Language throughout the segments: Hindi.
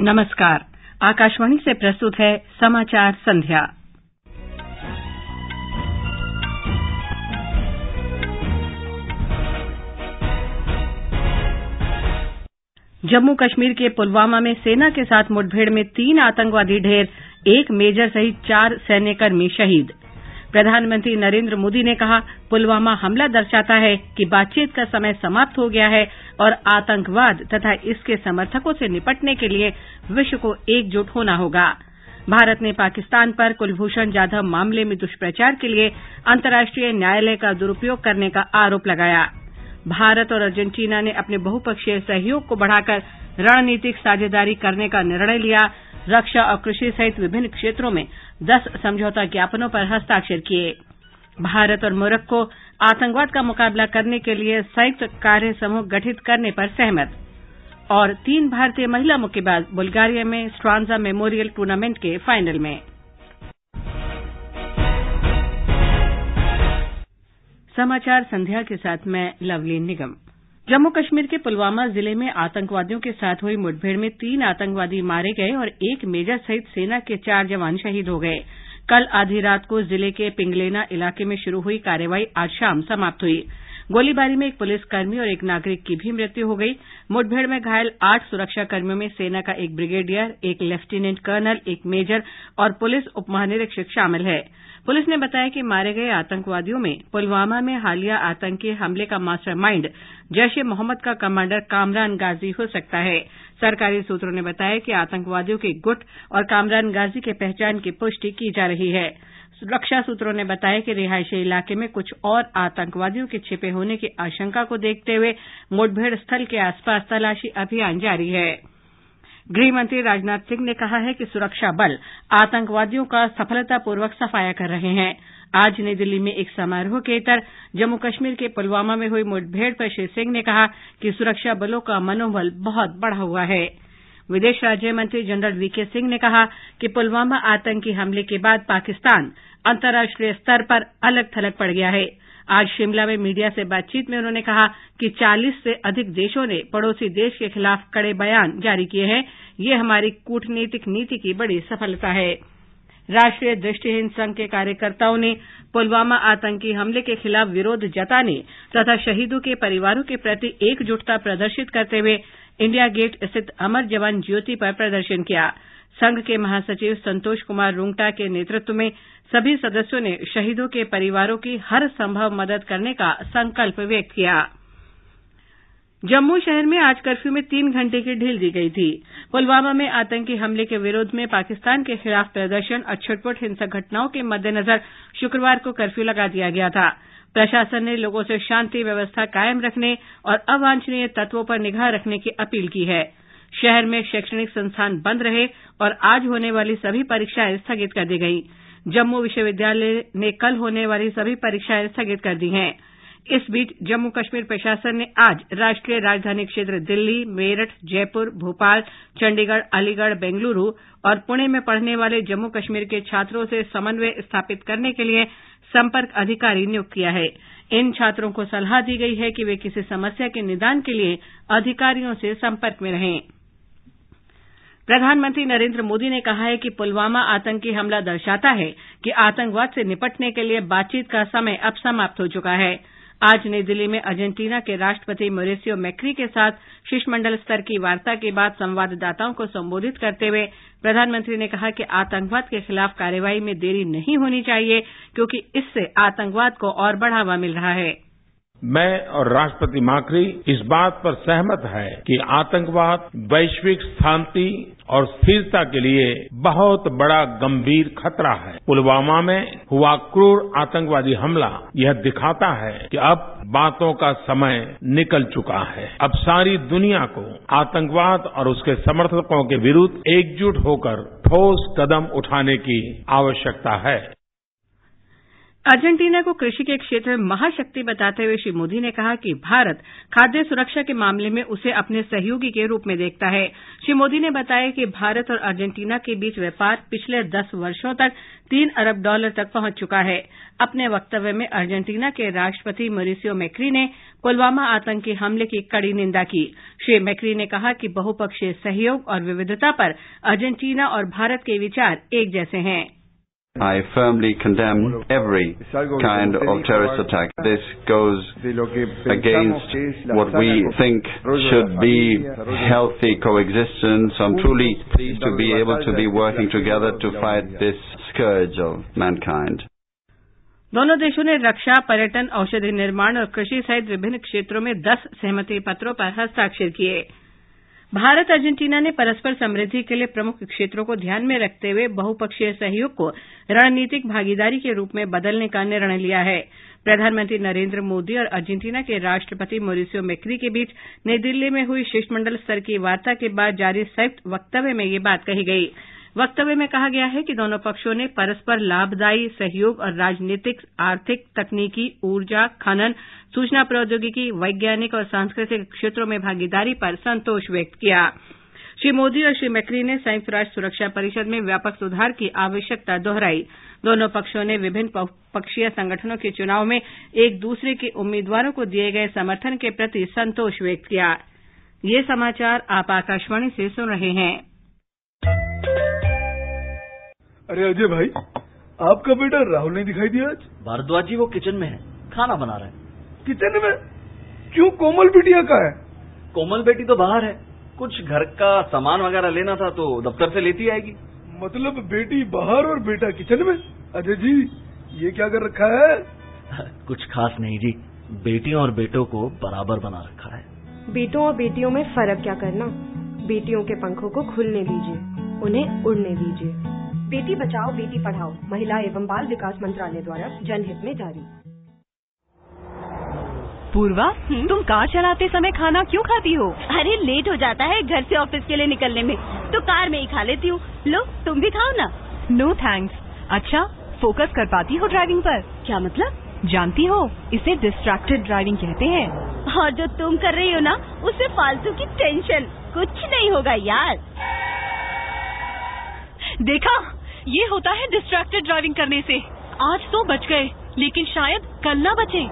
नमस्कार। आकाशवाणी से प्रस्तुत है समाचार संध्या। जम्मू कश्मीर के पुलवामा में सेना के साथ मुठभेड़ में तीन आतंकवादी ढेर, एक मेजर सहित चार सैन्यकर्मी शहीद। प्रधानमंत्री नरेन्द्र मोदी ने कहा, पुलवामा हमला दर्शाता है कि बातचीत का समय समाप्त हो गया है और आतंकवाद तथा इसके समर्थकों से निपटने के लिए विश्व को एकजुट होना होगा। भारत ने पाकिस्तान पर कुलभूषण जाधव मामले में दुष्प्रचार के लिए अंतर्राष्ट्रीय न्यायालय का दुरूपयोग करने का आरोप लगाया। भारत और अर्जेंटीना ने अपने बहुपक्षीय सहयोग को बढ़ाकर रणनीतिक साझेदारी करने का निर्णय लिया। रक्षा और कृषि सहित विभिन्न क्षेत्रों में दस समझौता ज्ञापनों पर हस्ताक्षर किए। भारत और मोरक्को आतंकवाद का मुकाबला करने के लिए संयुक्त कार्य समूह गठित करने पर सहमत। और तीन भारतीय महिला मुक्केबाज बुल्गारिया में स्ट्रांजा मेमोरियल टूर्नामेंट के फाइनल में। समाचार संध्या के साथ मैं लवलीन निगम। जम्मू कश्मीर के पुलवामा ज़िले में आतंकवादियों के साथ हुई मुठभेड़ में तीन आतंकवादी मारे गए और एक मेजर सहित सेना के चार जवान शहीद हो गए। कल आधी रात को ज़िले के पिंगलेना इलाके में शुरू हुई कार्रवाई आज शाम समाप्त हुई। गोलीबारी में एक पुलिसकर्मी और एक नागरिक की भी मृत्यु हो गई। मुठभेड़ में घायल आठ सुरक्षाकर्मियों में सेना का एक ब्रिगेडियर, एक लेफ्टिनेंट कर्नल, एक मेजर और पुलिस उपमहानिरीक्षक शामिल है। पुलिस ने बताया कि मारे गए आतंकवादियों में पुलवामा में हालिया आतंकी हमले का मास्टरमाइंड जैश ए मोहम्मद का कमांडर कामरान गाजी हो सकता है। सरकारी सूत्रों ने बताया कि आतंकवादियों के गुट और कामरान गाजी के पहचान की पुष्टि की जा रही है। सुरक्षा सूत्रों ने बताया कि रिहायशी इलाके में कुछ और आतंकवादियों के छिपे होने की आशंका को देखते हुए मुठभेड़ स्थल के आसपास तलाशी अभियान जारी है। गृहमंत्री राजनाथ सिंह ने कहा है कि सुरक्षा बल आतंकवादियों का सफलतापूर्वक सफाया कर रहे हैं। आज नई दिल्ली में एक समारोह के इतर जम्मू कश्मीर के पुलवामा में हुई मुठभेड़ पर श्री सिंह ने कहा कि सुरक्षा बलों का मनोबल बहुत बढ़ा हुआ है। विदेश राज्य मंत्री जनरल वीके सिंह ने कहा कि पुलवामा आतंकी हमले के बाद पाकिस्तान अंतर्राष्ट्रीय स्तर पर अलग थलग पड़ गया है। आज शिमला में मीडिया से बातचीत में उन्होंने कहा कि 40 से अधिक देशों ने पड़ोसी देश के खिलाफ कड़े बयान जारी किए हैं। ये हमारी कूटनीतिक नीति की बड़ी सफलता है। राष्ट्रीय दृष्टिहीन संघ के कार्यकर्ताओं ने पुलवामा आतंकी हमले के खिलाफ विरोध जताने तथा शहीदों के परिवारों के प्रति एकजुटता प्रदर्शित करते हुए इंडिया गेट स्थित अमर जवान ज्योति पर प्रदर्शन किया। संघ के महासचिव संतोष कुमार रूंगटा के नेतृत्व में सभी सदस्यों ने शहीदों के परिवारों की हर संभव मदद करने का संकल्प व्यक्त किया। जम्मू शहर में आज कर्फ्यू में तीन घंटे की ढील दी गई थी। पुलवामा में आतंकी हमले के विरोध में पाकिस्तान के खिलाफ प्रदर्शन और छिटपुट हिंसक घटनाओं के मद्देनजर शुक्रवार को कर्फ्यू लगा दिया गया था। प्रशासन ने लोगों से शांति व्यवस्था कायम रखने और अवांछनीय तत्वों पर निगाह रखने की अपील की है। शहर में शैक्षणिक संस्थान बंद रहे और आज होने वाली सभी परीक्षाएँ स्थगित कर दी गईं। जम्मू विश्वविद्यालय ने कल होने वाली सभी परीक्षाएँ स्थगित कर दी हैं। इस बीच जम्मू कश्मीर प्रशासन ने आज राष्ट्रीय राजधानी क्षेत्र दिल्ली, मेरठ, जयपुर, भोपाल, चंडीगढ़, अलीगढ़, बेंगलुरू और पुणे में पढ़ने वाले जम्मू कश्मीर के छात्रों से समन्वय स्थापित करने के लिए संपर्क अधिकारी नियुक्त किया है। इन छात्रों को सलाह दी गई है कि वे किसी समस्या के निदान के लिए अधिकारियों से संपर्क में रहें। प्रधानमंत्री नरेन्द्र मोदी ने कहा है कि पुलवामा आतंकी हमला दर्शाता है कि आतंकवाद से निपटने के लिए बातचीत का समय अब समाप्त हो चुका है। आज नई दिल्ली में अर्जेंटीना के राष्ट्रपति मोरेसियो मैक्री के साथ शिष्टमंडल स्तर की वार्ता के बाद संवाददाताओं को संबोधित करते हुए प्रधानमंत्री ने कहा कि आतंकवाद के खिलाफ कार्रवाई में देरी नहीं होनी चाहिए, क्योंकि इससे आतंकवाद को और बढ़ावा मिल रहा है। मैं और राष्ट्रपति माकरी इस बात पर सहमत है कि आतंकवाद, वैश्विक शांति और स्थिरता के लिए बहुत बड़ा गंभीर खतरा है। पुलवामा में हुआ क्रूर आतंकवादी हमला यह दिखाता है कि अब बातों का समय निकल चुका है। अब सारी दुनिया को आतंकवाद और उसके समर्थकों के विरुद्ध एकजुट होकर ठोस कदम उठाने की आवश्यकता है। अर्जेंटीना को कृषि के क्षेत्र में महाशक्ति बताते हुए श्री मोदी ने कहा कि भारत खाद्य सुरक्षा के मामले में उसे अपने सहयोगी के रूप में देखता है। श्री मोदी ने बताया कि भारत और अर्जेंटीना के बीच व्यापार पिछले दस वर्षों तक तीन अरब डॉलर तक पहुँच चुका है। अपने वक्तव्य में अर्जेंटीना के राष्ट्रपति मोरिसियो मैक्री ने पुलवामा आतंकी हमले की कड़ी निंदा की। श्री मैक्री ने कहा कि बहुपक्षीय सहयोग और विविधता पर अर्जेंटीना और भारत के विचार एक जैसे हैं। I firmly condemn every kind of terrorist attack. This goes against what we think should be healthy coexistence. I'm truly pleased to be able to be working together to fight this scourge of mankind. दोनों देशों ने रक्षा पर्यटन औषधि निर्माण और कृषि सहित विभिन्न क्षेत्रों में दस सहमति पत्रों पर हस्ताक्षर किए भारत अर्जेंटीना ने परस्पर समृद्धि के लिए प्रमुख क्षेत्रों को ध्यान में रखते हुए बहुपक्षीय सहयोग को रणनीतिक भागीदारी के रूप में बदलने का निर्णय लिया है। प्रधानमंत्री नरेंद्र मोदी और अर्जेंटीना के राष्ट्रपति मोरिसियो मेक्री के बीच नई दिल्ली में हुई शिष्टमंडल स्तर की वार्ता के बाद जारी संयुक्त वक्तव्य में यह बात कही गई। वक्तव्य में कहा गया है कि दोनों पक्षों ने परस्पर लाभदायी सहयोग और राजनीतिक, आर्थिक तकनीकी, ऊर्जा, खनन, सूचना प्रौद्योगिकी, वैज्ञानिक और सांस्कृतिक क्षेत्रों में भागीदारी पर संतोष व्यक्त किया। श्री मोदी और श्री मैक्री ने संयुक्त राष्ट्र सुरक्षा परिषद में व्यापक सुधार की आवश्यकता दोहराई। दोनों पक्षों ने विभिन्न पक्षीय संगठनों के चुनाव में एक दूसरे के उम्मीदवारों को दिए गए समर्थन के प्रति संतोष व्यक्त किया। अरे अजय भाई आपका बेटा राहुल नहीं दिखाई दिया आज? भारद्वाज जी वो किचन में है खाना बना रहे हैं। किचन में? क्यों कोमल बिटिया का है? कोमल बेटी तो बाहर है कुछ घर का सामान वगैरह लेना था तो दफ्तर से लेती आएगी। मतलब बेटी बाहर और बेटा किचन में? अजय जी ये क्या कर रखा है? कुछ खास नहीं जी बेटियों और बेटों को बराबर बना रखा है। बेटों और बेटियों में फ़र्क क्या करना? बेटियों के पंखों को खुलने दीजिए उन्हें उड़ने दीजिए। बेटी बचाओ बेटी पढ़ाओ महिला एवं बाल विकास मंत्रालय द्वारा जनहित में जारी। पूर्वा तुम कार चलाते समय खाना क्यों खाती हो? अरे लेट हो जाता है घर से ऑफ़िस के लिए निकलने में। तो कार में ही खा लेती हूँ। लो तुम भी खाओ ना। नो थैंक्स अच्छा फोकस कर पाती हो ड्राइविंग पर? क्या मतलब? जानती हो इसे डिस्ट्रैक्टेड ड्राइविंग कहते हैं। और जो तुम कर रही हो ना उससे फालतू की टेंशन कुछ नहीं होगा यार। देखा? ये होता है डिस्ट्रैक्टेड ड्राइविंग करने से। आज तो बच गए, लेकिन शायद कल ना बचे।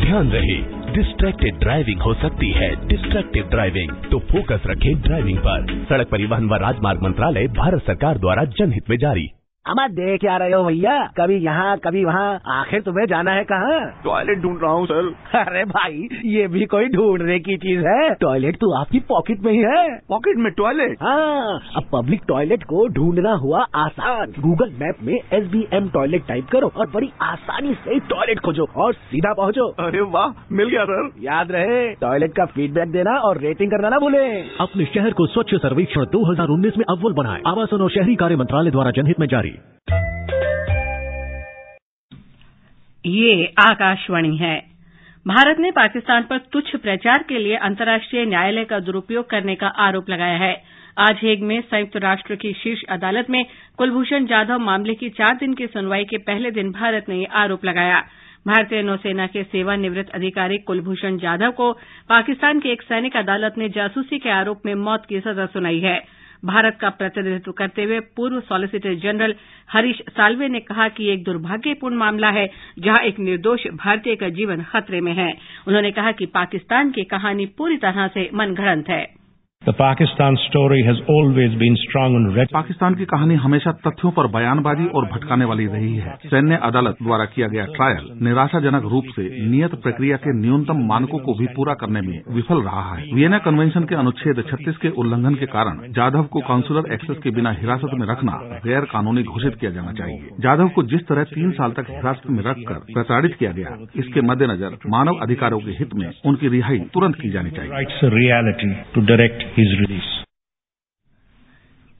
ध्यान रहे डिस्ट्रैक्टेड ड्राइविंग हो सकती है। डिस्ट्रैक्टेड ड्राइविंग तो फोकस रखें ड्राइविंग पर। सड़क परिवहन व राजमार्ग मंत्रालय, भारत सरकार द्वारा जनहित में जारी। अमा देख क्या रहे हो भैया? कभी यहाँ कभी वहाँ। आखिर तुम्हें जाना है कहाँ? टॉयलेट ढूंढ रहा हूँ सर। अरे भाई ये भी कोई ढूँढने की चीज़ है। टॉयलेट तो आपकी पॉकेट में ही है। पॉकेट में टॉयलेट? हाँ अब पब्लिक टॉयलेट को ढूंढना हुआ आसान। गूगल मैप में S B M toilet type करो और बड़ी आसानी से टॉयलेट खोजो और सीधा पहुँचो। अरे वाह मिल गया सर। याद रहे टॉयलेट का फीडबैक देना और रेटिंग करना ना भूले। अपने शहर को स्वच्छ सर्वेक्षण 2019 में अव्वल बनाए। आवासन और शहरी कार्य मंत्रालय द्वारा जनहित में जारी। ये आकाशवाणी है। भारत ने पाकिस्तान पर तुच्छ प्रचार के लिए अंतर्राष्ट्रीय न्यायालय का दुरुपयोग करने का आरोप लगाया है। आज हेग में संयुक्त राष्ट्र की शीर्ष अदालत में कुलभूषण जाधव मामले की चार दिन की सुनवाई के पहले दिन भारत ने यह आरोप लगाया। भारतीय नौसेना के सेवानिवृत्त अधिकारी कुलभूषण जाधव को पाकिस्तान की एक सैनिक अदालत ने जासूसी के आरोप में मौत की सजा सुनाई है। भारत का प्रतिनिधित्व करते हुए पूर्व सॉलिसिटर जनरल हरीश साल्वे ने कहा कि एक दुर्भाग्यपूर्ण मामला है, जहाँ एक निर्दोष भारतीय का जीवन खतरे में है। उन्होंने कहा कि पाकिस्तान की कहानी पूरी तरह से मनगढ़ंत है। Pakistan story has always been strong on rhetoric. Pakistan की कहानी हमेशा तथ्यों पर बयानबाजी और भटकाने वाली रही है। सैन्य अदालत द्वारा किया गया ट्रायल निराशाजनक रूप से नियत प्रक्रिया के न्यूनतम मानकों को भी पूरा करने में विफल रहा है। वियना कन्वेंशन के अनुच्छेद 36 के उल्लंघन के कारण जाधव को काउंसुलर एक्सेस के बिना हिरासत में रखना गैर कानूनी घोषित किया जाना चाहिए। जाधव को जिस तरह तीन साल तक हिरासत में रखकर प्रताड़ित किया गया इसके मद्देनजर मानव अधिकारों के हित में उनकी रिहाई तुरंत की जानी चाहिए। His release.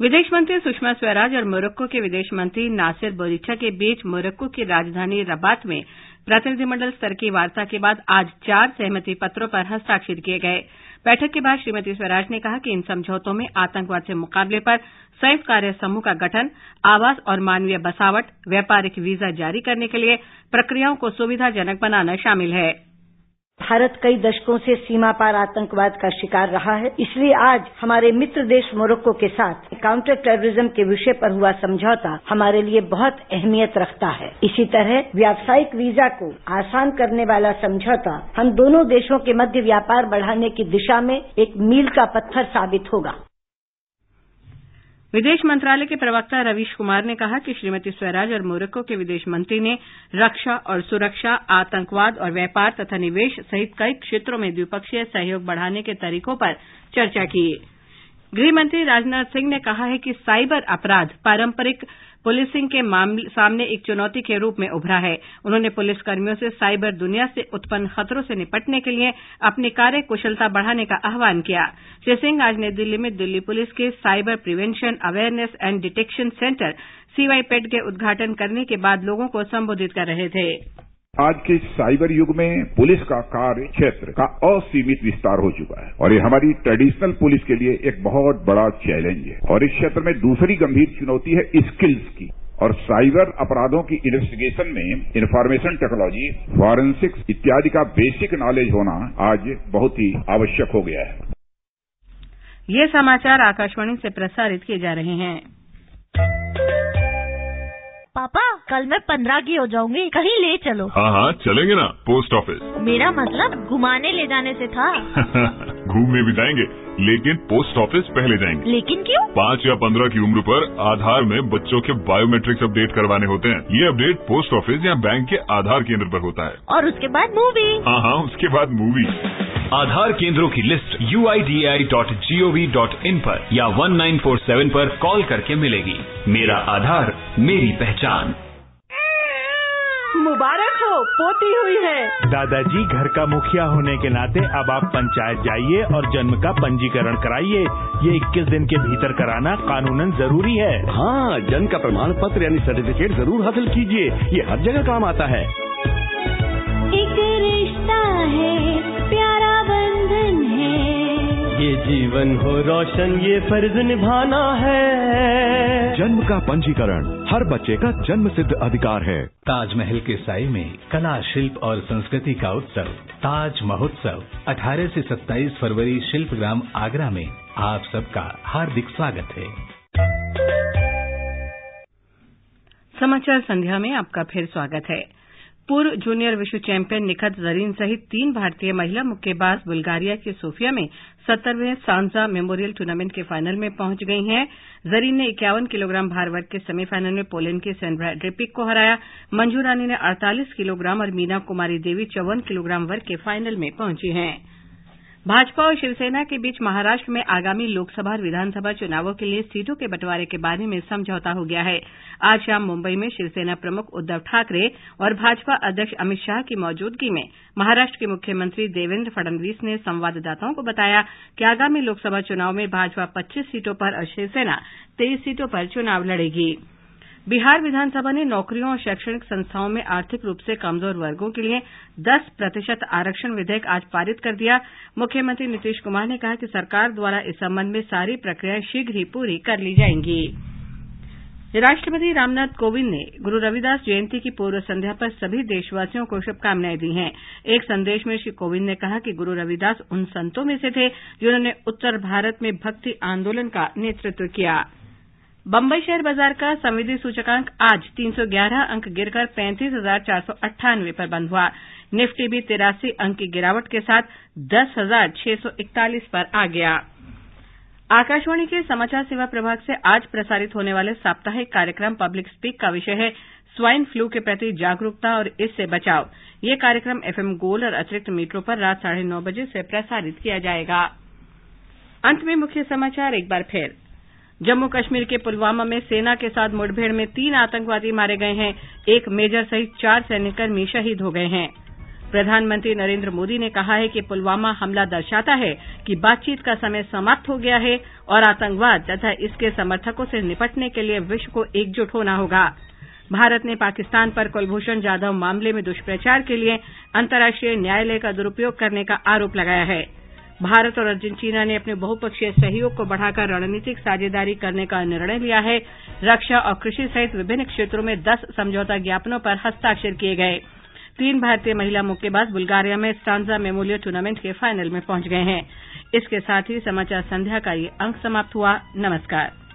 विदेश मंत्री सुषमा स्वराज और मोरक्को के विदेश मंत्री नासिर बोरिचा के बीच मोरक्को की राजधानी रबात में प्रतिनिधिमंडल स्तर की वार्ता के बाद आज चार सहमति पत्रों पर हस्ताक्षर किए गए बैठक के बाद श्रीमती स्वराज ने कहा कि इन समझौतों में आतंकवाद से मुकाबले पर संयुक्त कार्य समूह का गठन, आवास और मानवीय बसावट, व्यापारिक वीज़ा जारी करने के लिए प्रक्रियाओं को सुविधाजनक बनाना शामिल है भारत कई दशकों से सीमा पार आतंकवाद का शिकार रहा है। इसलिए आज हमारे मित्र देश मोरक्को के साथ काउंटर टेररिज्म के विषय पर हुआ समझौता हमारे लिए बहुत अहमियत रखता है। इसी तरह व्यावसायिक वीज़ा को आसान करने वाला समझौता हम दोनों देशों के मध्य व्यापार बढ़ाने की दिशा में एक मील का पत्थर साबित होगा। विदेश मंत्रालय के प्रवक्ता रवीश कुमार ने कहा कि श्रीमती स्वराज और मोरक्को के विदेश मंत्री ने रक्षा और सुरक्षा, आतंकवाद और व्यापार तथा निवेश सहित कई क्षेत्रों में द्विपक्षीय सहयोग बढ़ाने के तरीकों पर चर्चा की। गृहमंत्री राजनाथ सिंह ने कहा है कि साइबर अपराध पारंपरिक पुलिसिंग के सामने एक चुनौती के रूप में उभरा है। उन्होंने पुलिसकर्मियों से साइबर दुनिया से उत्पन्न खतरों से निपटने के लिए अपनी कार्य कुशलता बढ़ाने का आह्वान किया। श्री सिंह आज नई दिल्ली में दिल्ली पुलिस के cyber prevention, awareness and detection centre CyPAD के उद्घाटन करने के बाद लोगों को संबोधित कर रहे थे। आज के साइबर युग में पुलिस का कार्य क्षेत्र का असीमित विस्तार हो चुका है। और ये हमारी ट्रेडिशनल पुलिस के लिए एक बहुत बड़ा चैलेंज है। और इस क्षेत्र में दूसरी गंभीर चुनौती है स्किल्स की। और साइबर अपराधों की इन्वेस्टिगेशन में इन्फॉर्मेशन टेक्नोलॉजी फॉरेंसिक्स इत्यादि का बेसिक नॉलेज होना आज बहुत ही आवश्यक हो गया है। ये समाचार आकाशवाणी से प्रसारित किए जा रहे हैं। पापा कल मैं पंद्रह की हो जाऊँगी कहीं ले चलो। हाँ हाँ चलेंगे ना पोस्ट ऑफ़िस मेरा मतलब घुमाने ले जाने से था। घूमने भी जाएँगे लेकिन पोस्ट ऑफ़िस पहले जाएँगे। लेकिन क्यों? पाँच या पंद्रह की उम्र पर आधार में बच्चों के बायोमेट्रिक्स अपडेट करवाने होते हैं। ये अपडेट पोस्ट ऑफ़िस या बैंक के आधार केंद्र पर होता है। और उसके बाद मूवी हाँ हाँ उसके बाद मूवी आधार केंद्रों की list UIDAI dot G O V dot in पर या वन नाइन फोर सेवन पर कॉल करके मिलेगी। मेरा आधार मेरी पहचान। मुबारक हो पोती हुई है। दादाजी घर का मुखिया होने के नाते अब आप पंचायत जाइए और जन्म का पंजीकरण कराइए। ये 21 दिन के भीतर कराना कानूनन ज़रूरी है। हाँ जन्म का प्रमाण पत्र यानी सर्टिफिकेट ज़रूर हासिल कीजिए। ये हर जगह काम आता है। एक रिश्ता है प्यारा बंधन है। ये जीवन हो रोशन ये फ़र्ज़ निभाना है। जन्म का पंजीकरण। हर बच्चे का जन्म सिद्ध अधिकार है। ताजमहल के साई में कला शिल्प और संस्कृति का उत्सव ताज महोत्सव 18 से 27 फरवरी शिल्प ग्राम आगरा में आप सबका हार्दिक स्वागत है। समाचार संध्या में आपका फिर स्वागत है। पूर्व जूनियर विश्व चैंपियन निखत जरीन सहित तीन भारतीय महिला मुक्केबाज बुल्गारिया के सोफिया में सत्तरवें सांजा मेमोरियल टूर्नामेंट के फाइनल में पहुँच गई हैं। जरीन ने इक्यावन किलोग्राम भार वर्ग के सेमीफाइनल में पोलैंड के सेंड्रा ड्रिपिक को हराया। मंजू रानी ने अड़तालीस किलोग्राम और मीना कुमारी देवी चौवन किलोग्राम वर्ग के फाइनल में पहुँची हैं। भाजपा और शिवसेना के बीच महाराष्ट्र में आगामी लोकसभा और विधानसभा चुनावों के लिए सीटों के बंटवारे के बारे में समझौता हो गया है। आज शाम मुंबई में शिवसेना प्रमुख उद्धव ठाकरे और भाजपा अध्यक्ष अमित शाह की मौजूदगी में महाराष्ट्र के मुख्यमंत्री देवेंद्र फडणवीस ने संवाददाताओं को बताया कि आगामी लोकसभा चुनाव में भाजपा 25 सीटों पर और शिवसेना तेईस सीटों पर चुनाव लड़ेगी। बिहार विधानसभा ने नौकरियों और शैक्षणिक संस्थाओं में आर्थिक रूप से कमज़ोर वर्गों के लिए 10 प्रतिशत आरक्षण विधेयक आज पारित कर दिया। मुख्यमंत्री नीतीश कुमार ने कहा कि सरकार द्वारा इस संबंध में सारी प्रक्रियाएँ शीघ्र ही पूरी कर ली जाएँगी। राष्ट्रपति रामनाथ कोविंद ने गुरु रविदास जयंती की पूर्व संध्या पर सभी देशवासियों को शुभकामनाएँ दी हैं। एक संदेश में श्री कोविंद ने कहा कि गुरु रविदास उन संतों में से थे जिन्होंने उत्तर भारत में भक्ति आंदोलन का नेतृत्व किया। बम्बई शेयर बाज़ार का संविधि सूचकांक आज 311 अंक गिरकर पैंतीस हज़ार चार सौ अट्ठानवे पर बंद हुआ। निफ्टी भी तिरासी अंक की गिरावट के साथ दस हज़ार छह सौ इकतालीस पर आ गया। आकाशवाणी के समाचार सेवा प्रभाग से आज प्रसारित होने वाले साप्ताहिक कार्यक्रम पब्लिक स्पीक का विषय है, स्वाइन फ्लू के प्रति जागरूकता और इससे बचाव। ये कार्यक्रम एफएम गोल और अतिरिक्त मीटरों पर रात साढ़े नौ बजे से प्रसारित किया जाएगा। अंत में मुख्य समाचार एक बार फिर। जम्मू कश्मीर के पुलवामा में सेना के साथ मुठभेड़ में तीन आतंकवादी मारे गए हैं। एक मेजर सहित चार सैन्यकर्मी शहीद हो गए हैं। प्रधानमंत्री नरेंद्र मोदी ने कहा है कि पुलवामा हमला दर्शाता है कि बातचीत का समय समाप्त हो गया है और आतंकवाद तथा इसके समर्थकों से निपटने के लिए विश्व को एकजुट होना होगा। भारत ने पाकिस्तान पर कुलभूषण जाधव मामले में दुष्प्रचार के लिए अंतर्राष्ट्रीय न्यायालय का दुरुपयोग करने का आरोप लगाया है। भारत और अर्जेंटीना ने अपने बहुपक्षीय सहयोग को बढ़ाकर रणनीतिक साझेदारी करने का निर्णय लिया है। रक्षा और कृषि सहित विभिन्न क्षेत्रों में दस समझौता ज्ञापनों पर हस्ताक्षर किए गए। तीन भारतीय महिला मुक्केबाज बुल्गारिया में स्टांजा मेमोरियल टूर्नामेंट के फाइनल में पहुँच गए हैं। इसके साथ ही समाचार संध्या का ये अंक समाप्त हुआ। नमस्कार।